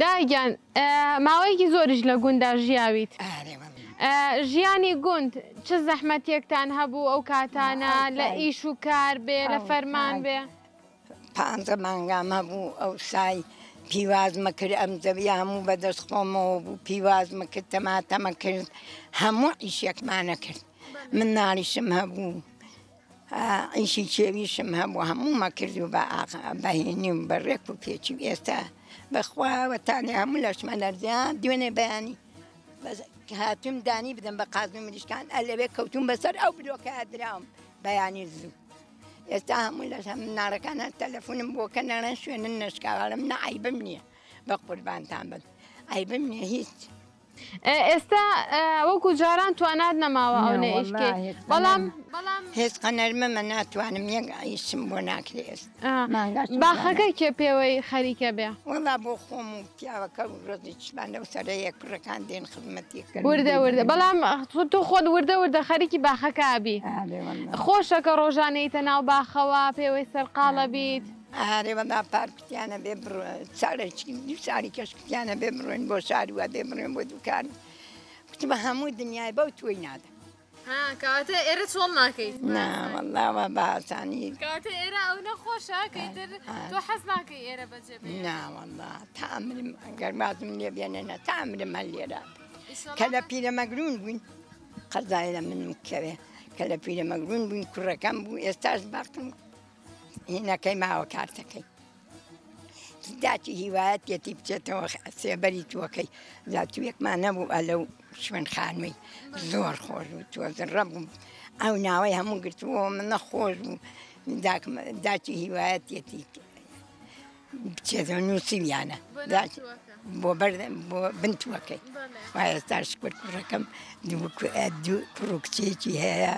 داگیان ماوەیەکی زۆریش لە گوندا ژیاویت ژیانی گوند چ زەحمەتێکتان هەبوو ئەو کاتانە لە ئیش و کار بێ لە فەرمان بێ پانزە مانگام هەبوو ئەو سای پیوازمە کرد ئەم زەوی هەموو بەدەست خۆمەوە بوو پیوازمە کرد تەماتەمە کرد هەموو ئیشێکمانە کرد من ناریشم هەبوو ئیشی کێویشم هەبوو هەموو مە کرد و بە بەهێنی و بەڕێک و پێچی ئێستا. بەخواوەتانی هەموو لەشمەەرزیان دوێنێ بەیانی هاتوم دانی بدەم بە قازم مریشکان ئە لەوێ کەوتون بەسەر ئەو برۆکە ئەدراوم بەیانی زوو. ئێستا هەموو لە هەم نارەکانە تەلەفونم بۆکە نەڕەن شوێنن نشکارم نعیبم نییە بە قوربانتان بن. ئایبم نییە هیچ. ئێستا وەکو جاران توانات نەماوە ئەو نەیشکی بەڵام هێز قەنەرمە مە ناتوانم یەک ئایشم بۆ ناکرێ باخەکە کێ پێوەی خەریکە بێ وەڵا بۆ خۆم و پیاوەکە ڕۆزی چمانە و سەر یەک ڕەکان دێن خزمەتی وردە وردە بەڵام تۆ خۆت وردە وردە خەریکی باخەکە بی خۆشەکە ڕۆژانەیتە ناو باخەوە پێوەی سەرقاڵە بیت. ئارێ بەدا پارکتیانە بێ چارێکی ساری کەشکتیانە بێ بڕێن بۆ شاروە بێ بڕێن بۆ دوکان کتمە هەموو دنیای بەو توی نادە کاتە ئێرە چۆڵ ناکەیت ناوەڵاوە باسانی کاتە ئێرە ئەو نەخۆشەکەیتر تۆ حەز ناکەی ئێرە بەجێ ناوەڵا تامرم گەرماتم لێ بێنێنە تامرم هە لێرە کە لە پیرە مەگرون بووین قەزای لە منم کەوێ کە لە پیرە مەگرون بووین کوڕەکەم بوو ئێستاش باقم هینەکەی ماوە کارتەکەی داتی هیوایەتەتی بچێتەوە سێبەری تووەکەی زاتوێکمان نەبوو ئەلە شوێن خانووی زۆر خۆش و تۆزڕە بووم ئەو ناوەی هەموو گرتووە من نەخۆش بوو داتی هیوایەتەتی بچێتەوە نووسیویانە بۆ بۆ بنتوەکەی وایە ستاش کوڕەکەم دوو کوڕ و کچێکی هەیە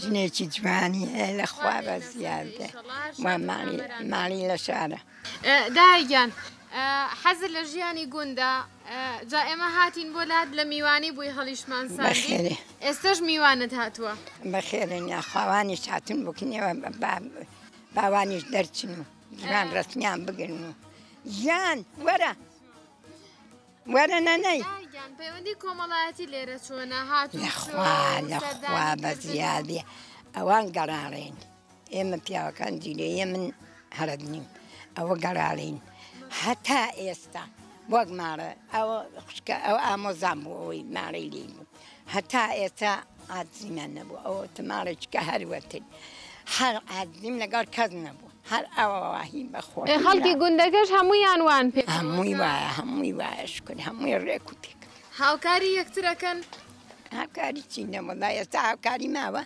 ژنێکی جوانی هەیە لە خوا بە زیادە ماڵی لە شارە دایگەن حەز لە ژیانی گوندا جا ئێمە هاتین بۆ لات لە میوانی بووی هەڵیشمان ساخێری ئێستش میوانت هاتووە بە خێرن یا خاوانی هاتون بکنەوە باوانیش دەرچن و گران ڕستنیان بگرن و ژیان وەرە وەرە نەنەی. بەڕێگان پەیوەندی کۆمەڵایەتی لێرە چۆنە هاتوخوا لەخوا بە زیادی ئەوان گەڕاڕێن ئێمە پیاوەکان جیرەیە من هەرد نیم ئەوە گەڕاڵین هەتا ئێستا وەک مارە ئەوە خوشکە ئەو ئامۆزان بوو ئەوەی مارەی لی بوو هەتا ئێستا ئازیمان نەبوو ئەوە تمارێککە هەروەتن هەر ئازیم لەگەڵ کەس نەبوو هەر ئەوواهی بەخۆ خەڵکی گوندەکەش هەموویان وان پێ هەمووی وایە هەمووی وایەش کرد هەمووی ڕێک و پێ هاوکاری یەکترەکەن هاوکاری چین نەمەڵدا ئێستا هاوکاری ماوە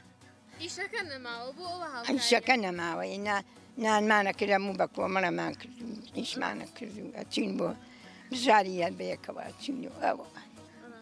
ئیشەکە نەماوە بۆ ئەوەشەکە نەماوە نا نانمانە کرەم و بە کۆمەڵەمان کرد ئیشمانە کرد ئەچین بۆ بژاری یاد بەیەکەوە چین و ئەوە.